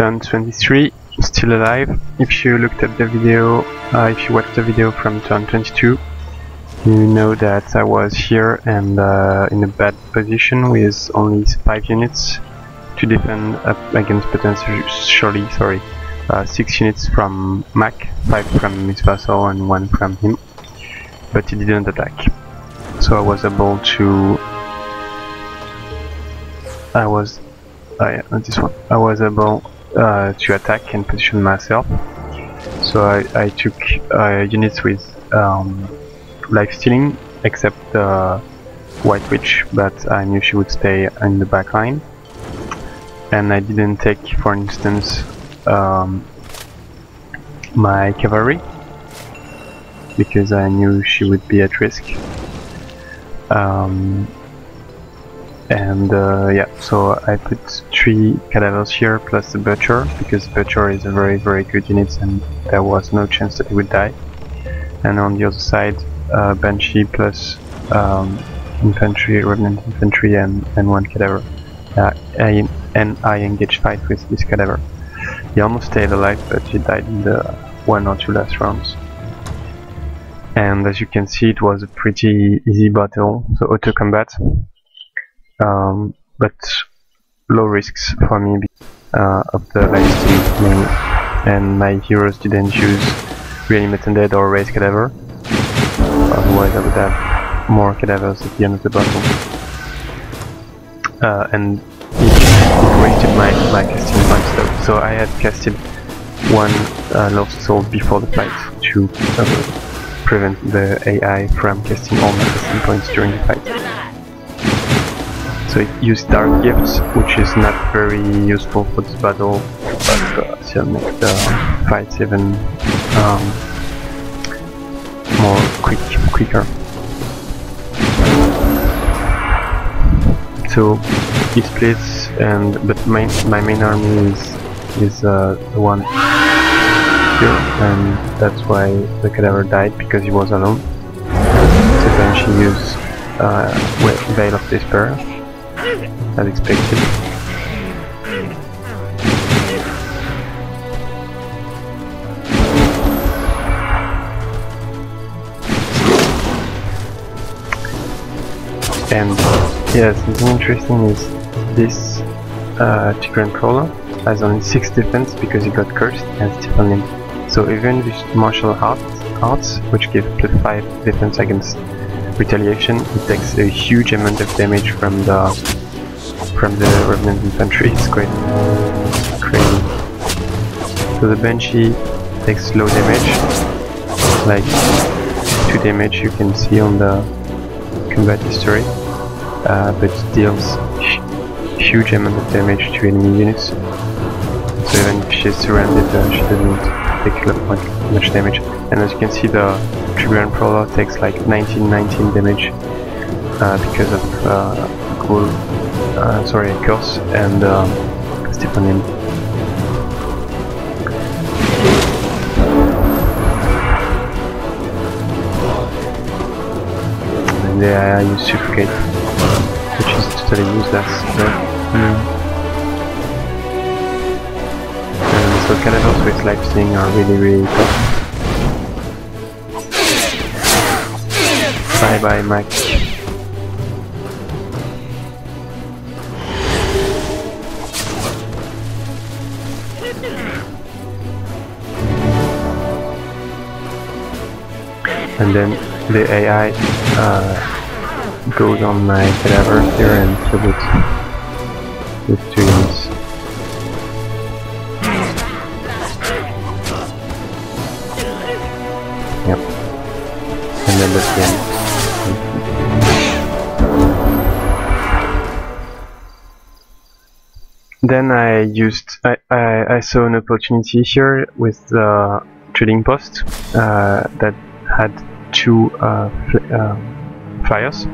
turn 23, still alive. If you looked at the video, uh, if you watched the video from turn 22, you know that I was here and uh, in a bad position with only 5 units to defend against potentially, sorry, uh, 6 units from Mac, 5 from his vassal and 1 from him, but he didn't attack. So I was able to I was yeah, this one. I was able uh, to attack and position myself. So I, I took uh, units with um, life stealing, except the White Witch, but I knew she would stay in the back line. And I didn't take, for instance, um, my cavalry, because I knew she would be at risk. Um, and uh, yeah, so I put three cadavers here plus the butcher because butcher is a very very good unit and there was no chance that he would die. And on the other side, uh, banshee plus um, infantry, revenant infantry, and and one cadaver. Uh, I, and I engaged fight with this cadaver. He almost stayed alive, but he died in the one or two last rounds. And as you can see, it was a pretty easy battle, so auto combat um, but low risks for me uh, of the lifesteal main, and my heroes didn't use reanimate undead or raise cadaver. Otherwise, I would have more cadavers at the end of the battle. Uh, and it wasted my, my casting points though. So I had casted one uh, Lost Soul before the fight to uh, prevent the AI from casting all my casting points during the fight. So it used Dark Gifts, which is not very useful for this battle, but uh, still make the fights even um, more quick, quicker. So it splits, and but my my main army is is uh, the one here, and that's why the cadaver died because he was alone. So then she used uh, Veil of Despair as expected. And yes, something interesting is this uh, Tigran Prowler has only 6 defense because he got cursed and Stephen So even with martial arts, arts which give plus 5 defense against retaliation, it takes a huge amount of damage from the from the Revenant infantry. It's quite crazy. So the Banshee takes low damage, like 2 damage you can see on the combat history, uh, but deals huge amount of damage to enemy units. So even if she's surrounded, uh, she doesn't take much damage. And as you can see, the Tigran Prowler takes like 19-19 damage because of uh, cool uh, sorry, Curse and um, Stephanim. And there I use Suffocate, which is totally useless. But, mm. And so cadavers with life sting are really really tough. Bye bye Mike. And then the AI uh, goes on my cadaver here and it with two units. Yep. And then that's the Then I used, I, I, I, saw an opportunity here with the trading post uh, that had two uh, um, flyers,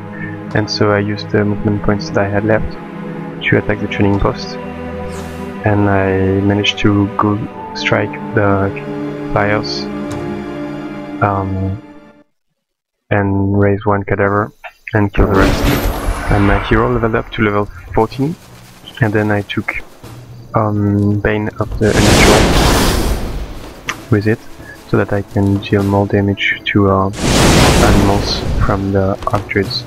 and so I used the movement points that I had left to attack the trading post, and I managed to Ghoul Strike the flyers um, and raise one cadaver and kill the rest. And my hero leveled up to level 14, and then I took um, Bane of the Unnatural with it, so that I can deal more damage to uh, animals from the Archdruids.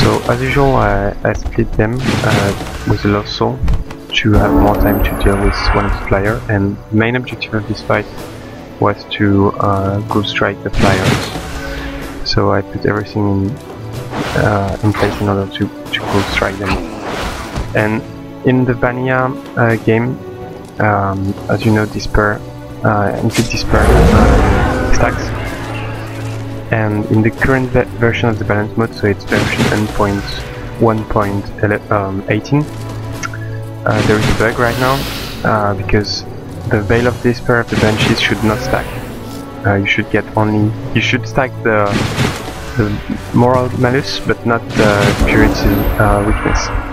So as usual I, I split them uh, with a Lost Soul to have more time to deal with one of the flyer and the main objective of this fight was to uh, Ghoul Strike the flyers. So I put everything in, uh, in place in order to, to Ghoul Strike them. And in the vanilla uh, game, um, as you know, Despair, uh, Inflict Despair uh, stacks. And in the current version of the balance mod, so it's version 10.1.18, um, uh, there is a bug right now uh, because the Veil of Despair of the Banshees should not stack. Uh, you should get only you should stack the the moral malus, but not the purity uh, weakness.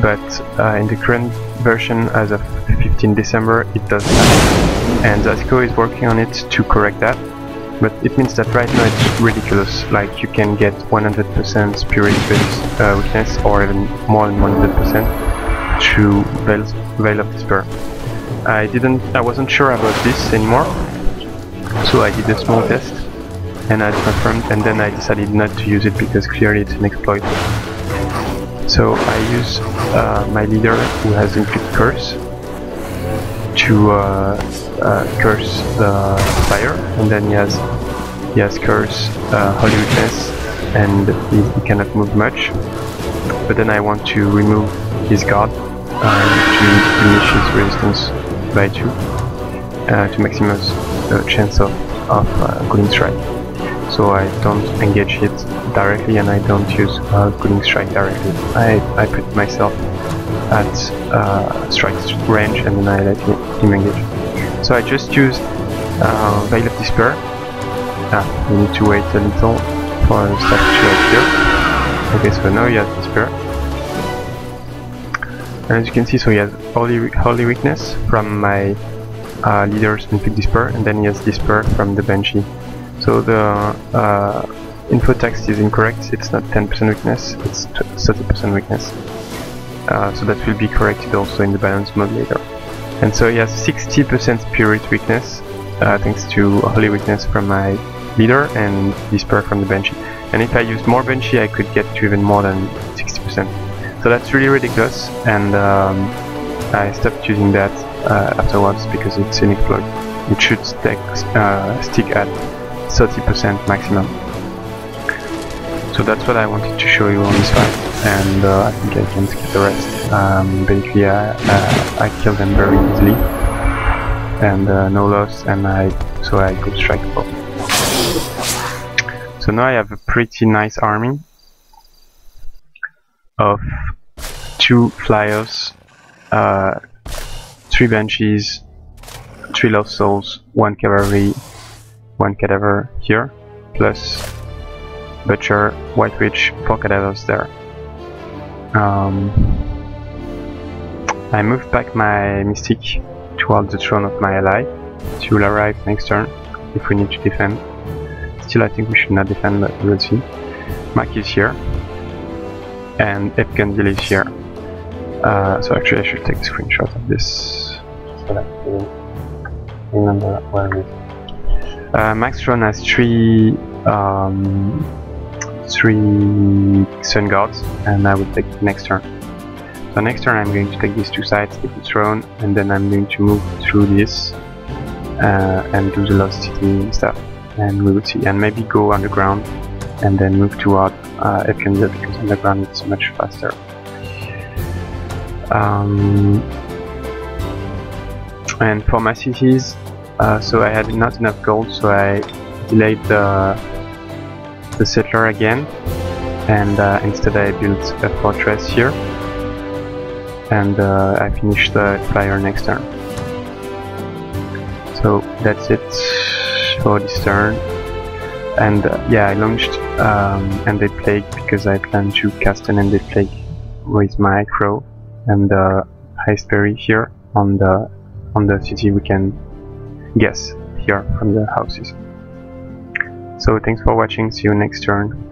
But uh, in the current version, as of 15 December, it does stack, and Zasiko is working on it to correct that. But it means that right now it's ridiculous. Like you can get 100% spirit uh, weakness, or even more than 100% through Veil, Veil of Despair. I didn't, I wasn't sure about this anymore, so I did a small test and I confirmed and then I decided not to use it because clearly it's an exploit. So I use uh, my leader who has Inflict Curse to uh, uh, curse the flyer and then he has he has curse uh, holy weakness and he, he, cannot move much but then I want to remove his guard and to diminish his resistance by 2 uh, to maximize the chance of, of uh, Ghoul Strike. So I don't engage it directly and I don't use uh, Ghoul Strike directly. I, I put myself at uh, strike range and then I let him engage. So I just used uh, Veil of Despair. Ah, we need to wait a little for the stuff to appear. Okay, so now he has Despair. And as you can see, so he has Holy, Holy Weakness from my uh, leader's Inflict Despair, and then he has Despair from the Banshee. So the uh, info text is incorrect, it's not 10% weakness, it's 30% weakness. Uh, so that will be corrected also in the balance mod later. And so he has 60% spirit weakness, uh, thanks to Holy Weakness from my leader and Despair from the Banshee. And if I used more Banshee, I could get to even more than 60%. So that's really ridiculous, and um, I stopped using that uh, afterwards because it's an exploit. It should stick, uh, stick at 30% maximum. So that's what I wanted to show you on this fight, and uh, I think I can skip the rest. Um, basically, I, uh, I killed them very easily, and uh, no loss, and I so I could strike 4. So now I have a pretty nice army of two flyers, uh, three banshees, three lost souls, one cavalry, one cadaver here, plus butcher, white witch, four cadavers there. Um, I move back my mystic towards the throne of my ally. She will arrive next turn if we need to defend. Still, I think we should not defend, but we'll see. Mac is here, and Evgendil is here. Uh, so actually I should take a screenshot of this so that can remember where is. Uh, Maxtron has three um, three Sun Guards and I will take next turn. So next turn I'm going to take these two sides, take the throne, and then I'm going to move through this uh, and do the Lost City stuff. And we will see, and maybe go underground and then move toward uh, Evgendil because underground it's much faster. Um, and for my cities, uh, so I had not enough gold, so I delayed the, the settler again, and uh, instead I built a fortress here, and uh, I finished the flyer next turn. So that's it for this turn. And uh, yeah, I launched um, Ended Plague because I plan to cast an Ended Plague with my crow and the highest berry here on the on the city we can guess here from the houses. So thanks for watching, see you next turn.